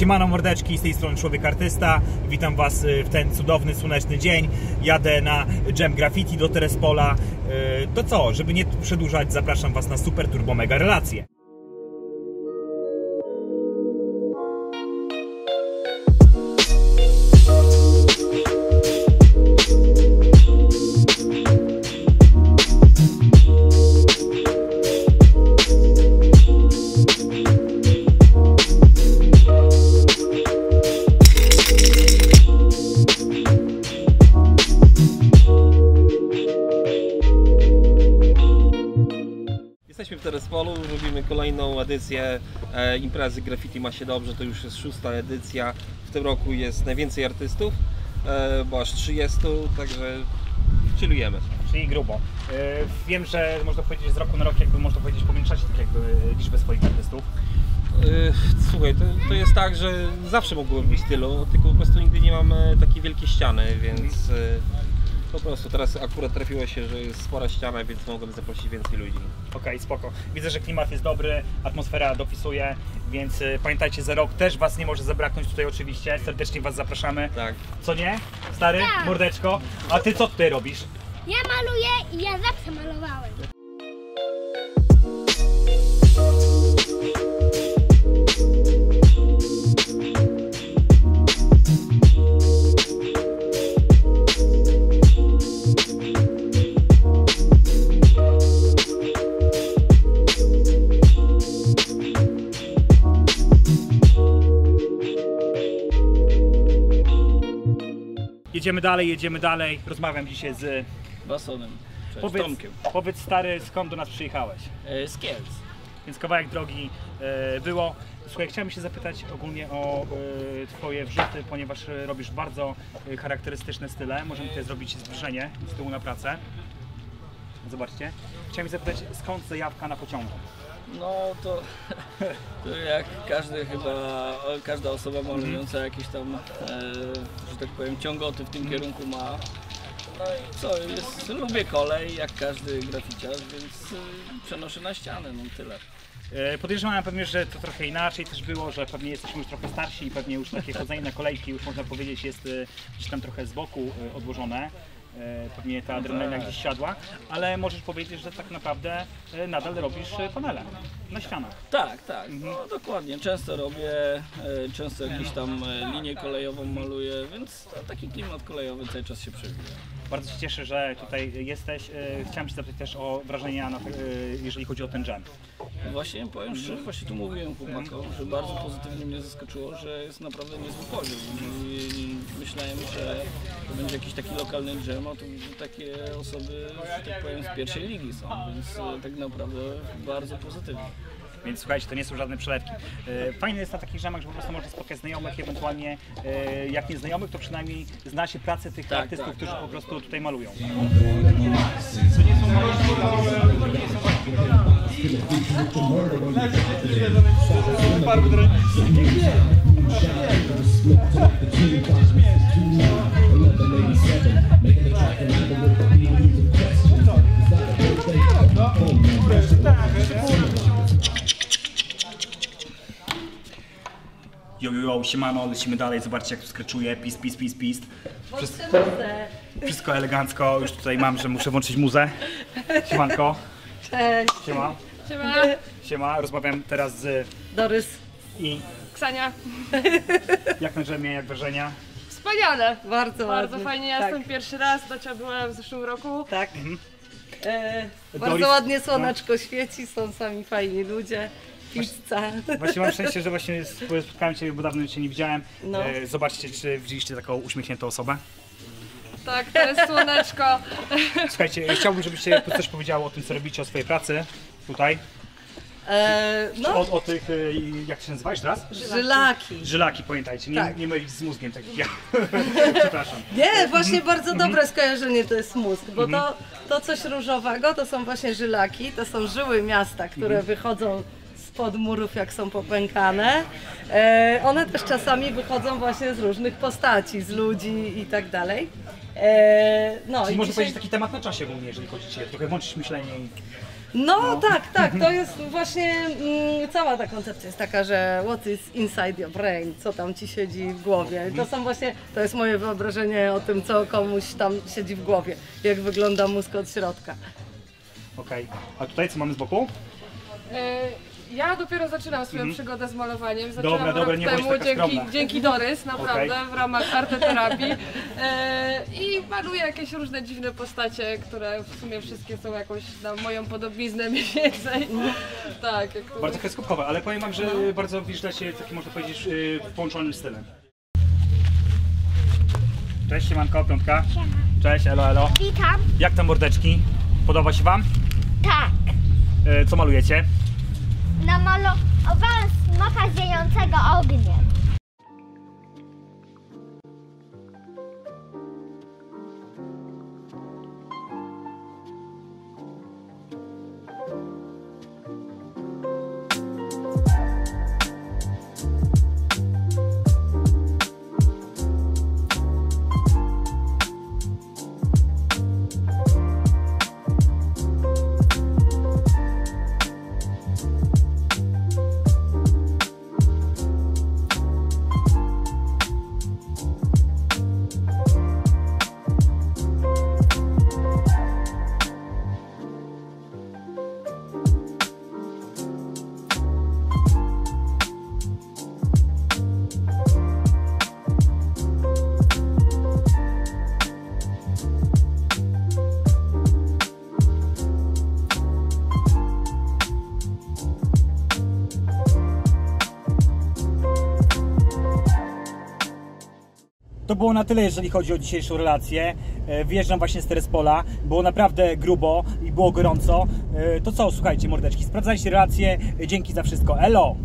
Siemano mordeczki, z tej strony Człowiek Artysta. Witam Was y, w ten cudowny, słoneczny dzień. Jadę na Jam Graffiti do Terespola. Y, To co, żeby nie przedłużać, zapraszam Was na super turbo mega relacje. Jesteśmy w Terespolu, robimy kolejną edycję e, imprezy Graffiti ma się dobrze, to już jest szósta edycja. W tym roku jest najwięcej artystów, e, bo aż 30, także chillujemy. Czyli grubo. Y, Wiem, że można powiedzieć, że z roku na rok jakby można powiedzieć powiększacie tak jakby liczbę swoich artystów. E, Słuchaj, to, to jest tak, że zawsze mogło być tylu, tylko po prostu nigdy nie mamy takiej wielkiej ściany, więc e, po prostu teraz akurat trafiło się, że jest spora ściana, więc mogłem zaprosić więcej ludzi. Okej, spoko. Widzę, że klimat jest dobry, atmosfera dopisuje, więc y, pamiętajcie, za rok też Was nie może zabraknąć tutaj oczywiście. Serdecznie Was zapraszamy. Tak. Co nie? Stary? Tak. Mordeczko? A Ty co tutaj robisz? Ja maluję i ja zawsze malowałem. Jedziemy dalej, jedziemy dalej. Rozmawiam dzisiaj z... Basonem. Cześć, Powiedz, Tomkiem. powiedz stary, skąd do nas przyjechałeś? E, z Kielc. Więc kawałek drogi e, było. Słuchaj, chciałem się zapytać ogólnie o e, Twoje wrzuty, ponieważ robisz bardzo charakterystyczne style. Możemy tutaj zrobić zbliżenie z tyłu na pracę. Zobaczcie. Chciałem się zapytać, skąd zajawka na pociągu? No to, to jak każdy chyba, każda osoba malująca jakieś tam, e, że tak powiem, ciągoty w tym kierunku ma. No i co, jest, lubię kolej, jak każdy graficiarz, więc e, przenoszę na ścianę, no tyle. E, Podejrzewam pewnie, że to trochę inaczej też było, że pewnie jesteśmy już trochę starsi i pewnie już takie chodzenie na kolejki już można powiedzieć jest gdzieś tam trochę z boku odłożone. E, Pewnie ta adrenalina gdzieś siadła, ale możesz powiedzieć, że tak naprawdę e, nadal robisz e, panele na ścianach. Tak, tak, no dokładnie, często robię, często jakieś tam linię kolejową maluję, więc taki klimat kolejowy cały czas się przewija. Bardzo się cieszę, że tutaj jesteś. Chciałem Cię zapytać też o wrażenia, na, jeżeli chodzi o ten jam. Właśnie powiem szczerze, właśnie tu mówiłem chłopakom, że bardzo pozytywnie mnie zaskoczyło, że jest naprawdę niezły poziom. I myślałem, że to będzie jakiś taki lokalny dżem, a tu takie osoby, że tak powiem, z pierwszej ligi są, więc e, tak naprawdę bardzo pozytywnie. Więc słuchajcie, to nie są żadne przelewki. E, Fajne jest na takich jamach, że po prostu można spotkać znajomych, ewentualnie e, jak nie znajomych, to przynajmniej zna się pracę tych Tak, artystów, tak, którzy tak. po prostu tutaj malują. Jo, jo, jo, siemano, lecimy dalej, zobaczcie jak tu skreczuje, pis, pis, pis, pis. Wszystko, wszystko elegancko, już tutaj mam, że muszę włączyć muzę. Siemanko. Cześć, Siema. Siema. Siema, rozmawiam teraz z Dorys. i Ksania. jak na drzemie, jak wrażenia. Wspaniale. Bardzo Bardzo ładnie. fajnie, ja tak, jestem pierwszy raz, Dacia byłem w zeszłym roku. Tak. E, Doris- bardzo ładnie słoneczko świeci, są sami fajni ludzie. Pizza. Właśnie mam szczęście, że właśnie spotkałem Cię, bo dawno Cię nie widziałem. No. E, Zobaczcie, czy widzieliście taką uśmiechniętą osobę. Tak, to jest słoneczko. Słuchajcie, chciałbym, żebyście coś powiedziało o tym, co robicie, o swojej pracy tutaj. E, no, O, o tych, e, jak się nazywałeś teraz? żylaki. Żylaki, pamiętajcie, nie, Tak. nie mylić z mózgiem, tak jak ja. Przepraszam. Nie, właśnie bardzo dobre skojarzenie to jest mózg, bo to, to coś różowego to są właśnie żylaki, to są żyły miasta, które wychodzą spod murów jak są popękane. E, one też czasami wychodzą właśnie z różnych postaci, z ludzi i tak dalej. E, no Czyli i można dzisiaj... powiedzieć taki temat na czasie głównie, jeżeli chodzi o Ciebie. Trochę włączyć myślenie i... No, tak, tak, to jest właśnie mm, cała ta koncepcja jest taka, że what is inside your brain, co tam ci siedzi w głowie. I to są właśnie, to jest moje wyobrażenie o tym, co komuś tam siedzi w głowie, jak wygląda mózg od środka. Okej. A tutaj co mamy z boku? E, Ja dopiero zaczynam swoją przygodę z malowaniem. Zaczęłam Mhm. Dobra, dobra, nie temu taka dzięki, skromna. dzięki Dorys, naprawdę, Okej. w ramach arteterapii. E, I maluję jakieś różne dziwne postacie, które w sumie wszystkie są jakąś na moją podobiznę mniej więcej. Tak, jak tu... Bardzo kreskówkowe, ale powiem wam, że y, bardzo wjeżdżacie taki można powiedzieć y, połączonym stylem. Cześć siemanko, piątka. Cześć, elo, elo. Witam. Jak tam mordeczki? Podoba się wam? Tak. Y, Co malujecie? Namalowałem smoka ziejącego ogniem. To było na tyle, jeżeli chodzi o dzisiejszą relację. E, Wyjeżdżam właśnie z Terespola. Było naprawdę grubo i było gorąco. E, To co, słuchajcie, mordeczki, sprawdzajcie relacje. E, Dzięki za wszystko. Elo!